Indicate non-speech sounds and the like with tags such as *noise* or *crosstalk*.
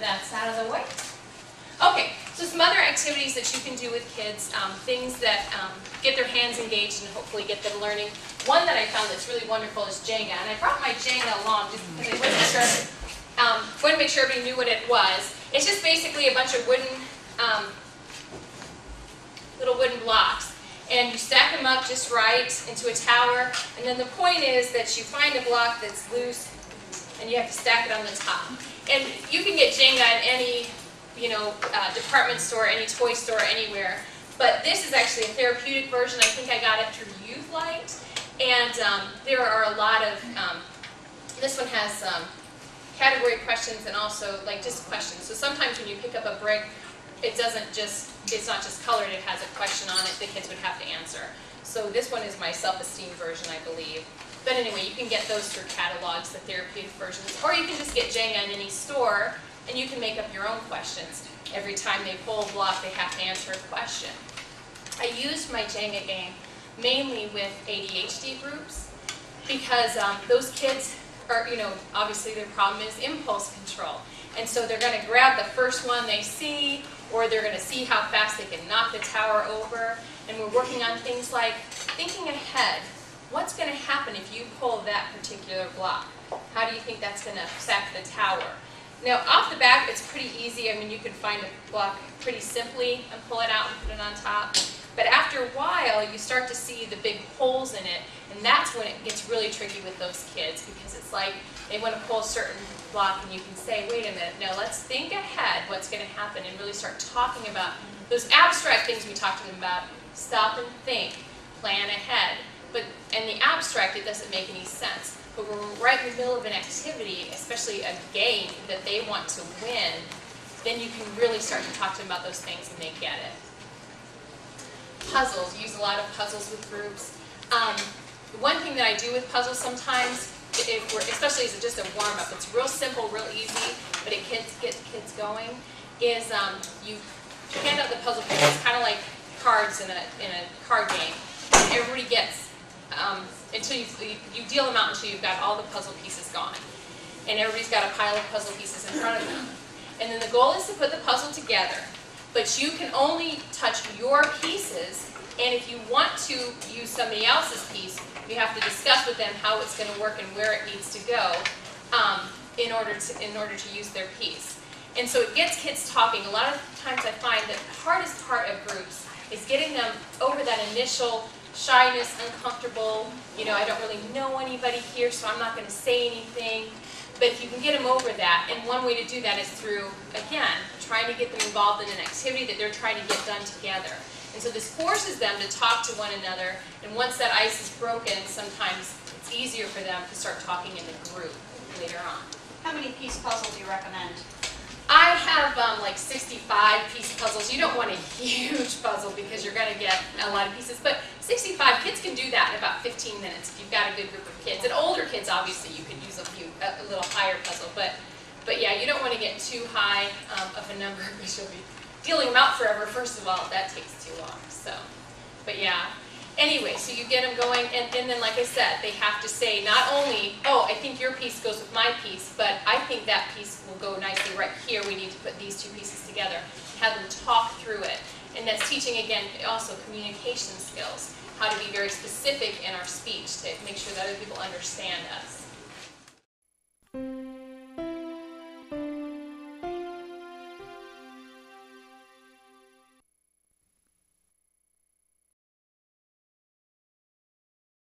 that that's out of the way. Okay, so some other activities that you can do with kids, um, things that um, get their hands engaged and hopefully get them learning. One that I found that's really wonderful is Jenga, and I brought my Jenga along just because I sure. Um, wanted to make sure everybody knew what it was. It's just basically a bunch of wooden, um, little wooden blocks, and you stack them up just right into a tower. And then the point is that you find a block that's loose, and you have to stack it on the top. And you can get Jenga at any you know, uh, department store, any toy store, anywhere. But this is actually a therapeutic version. I think I got it through Youth Light. And um, there are a lot of, um, this one has um, category questions and also like just questions. So sometimes when you pick up a brick, it doesn't just, it's not just colored, it has a question on it the kids would have to answer. So this one is my self-esteem version, I believe. But anyway, you can get those through catalogs, the therapeutic versions, or you can just get Jenga in any store and you can make up your own questions. Every time they pull a block, they have to answer a question. I used my Jenga game mainly with ADHD groups because um, those kids are, you know, obviously their problem is impulse control. And so they're going to grab the first one they see, or they're going to see how fast they can knock the tower over. And we're working on things like thinking ahead. What's going to happen if you pull that particular block? How do you think that's going to affect the tower? Now, off the back, it's pretty easy. I mean, you can find a block pretty simply and pull it out and put it on top. But after a while, you start to see the big holes in it, and that's when it gets really tricky with those kids because it's like they want to pull a certain block and you can say, wait a minute, no, let's think ahead what's going to happen and really start talking about those abstract things we talked to them about. Stop and think, plan ahead. But in the abstract, it doesn't make any sense. But when we're right in the middle of an activity, especially a game that they want to win, then you can really start to talk to them about those things and they get it. Puzzles, use a lot of puzzles with groups. Um, one thing that I do with puzzles sometimes, if we're, especially as just a warm-up, it's real simple, real easy, but it gets, gets kids going, is um, you hand out the puzzle pieces, kind of like cards in a, in a card game. Everybody gets um, until you, you deal them out until you've got all the puzzle pieces gone. And everybody's got a pile of puzzle pieces in front of them. And then the goal is to put the puzzle together. But you can only touch your pieces, and if you want to use somebody else's piece, you have to discuss with them how it's going to work and where it needs to go um, in, order to, in order to use their piece. And so it gets kids talking. A lot of times I find that the hardest part of groups is getting them over that initial shyness, uncomfortable, you know, I don't really know anybody here, so I'm not going to say anything. But if you can get them over that, and one way to do that is through, again, trying to get them involved in an activity that they're trying to get done together. And so this forces them to talk to one another, and once that ice is broken, sometimes it's easier for them to start talking in the group later on. How many piece puzzles do you recommend? I have um, like 65 piece puzzles. You don't want a *laughs* huge puzzle because you're going to get a lot of pieces, but 65 kids can do that in about 15 minutes if you've got a good group of kids. And older kids, obviously, you could use a few, a, a little higher puzzle, but but yeah, you don't want to get too high um, of a number *laughs* because you'll be dealing them out forever. First of all, that takes too long. So, but yeah, Anyway, so you get them going, and, and then like I said, they have to say not only, oh, I think your piece goes with my piece, but I think that piece will go nicely right here. We need to put these two pieces together. Have them talk through it. And that's teaching, again, also communication skills, how to be very specific in our speech to make sure that other people understand us.